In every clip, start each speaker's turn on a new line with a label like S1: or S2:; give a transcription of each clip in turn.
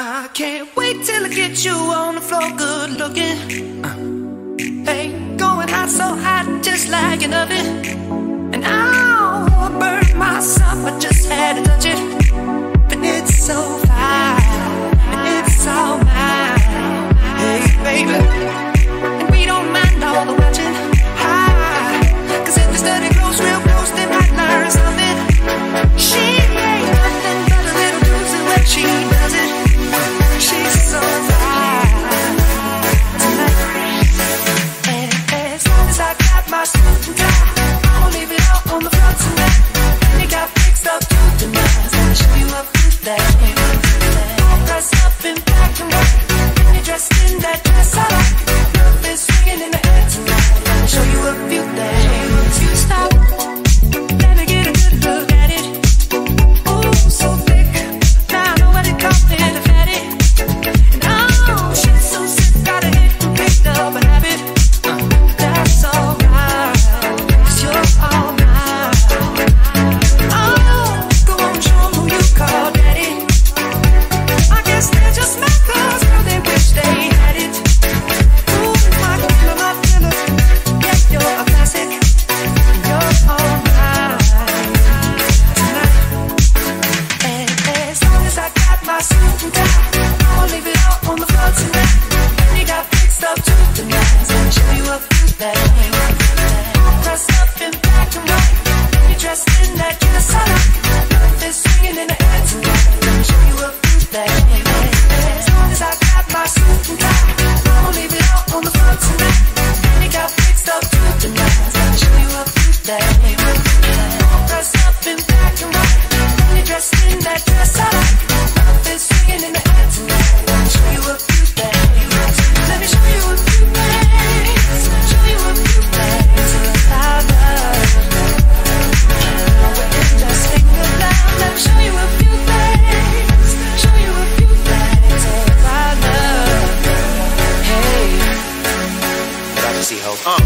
S1: I can't wait till I get you on the floor, good looking. Uh. Hey, going hot so hot, just like an oven. And I'll burn myself, I just had to touch it. But it's so fine, and it's so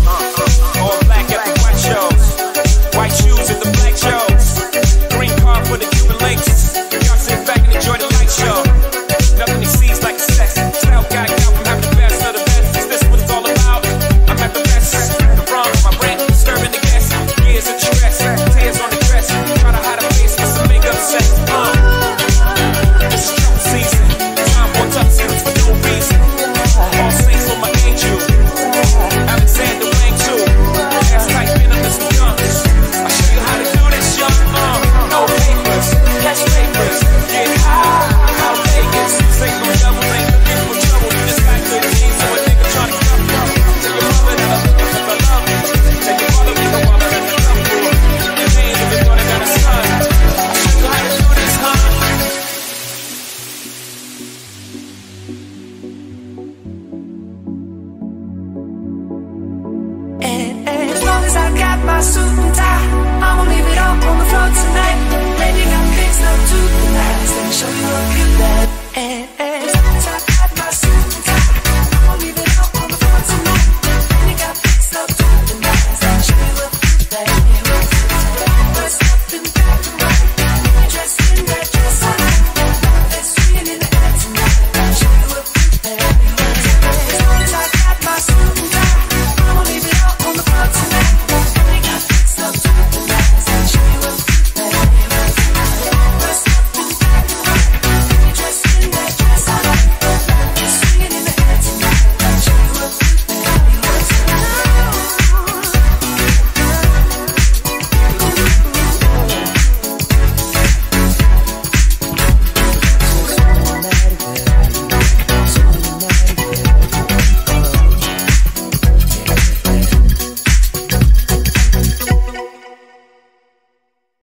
S2: Uh, uh, uh, All black at the white shows. And,
S1: as long as I got my suit and tie, I'ma leave it all on the floor tonight. Baby, got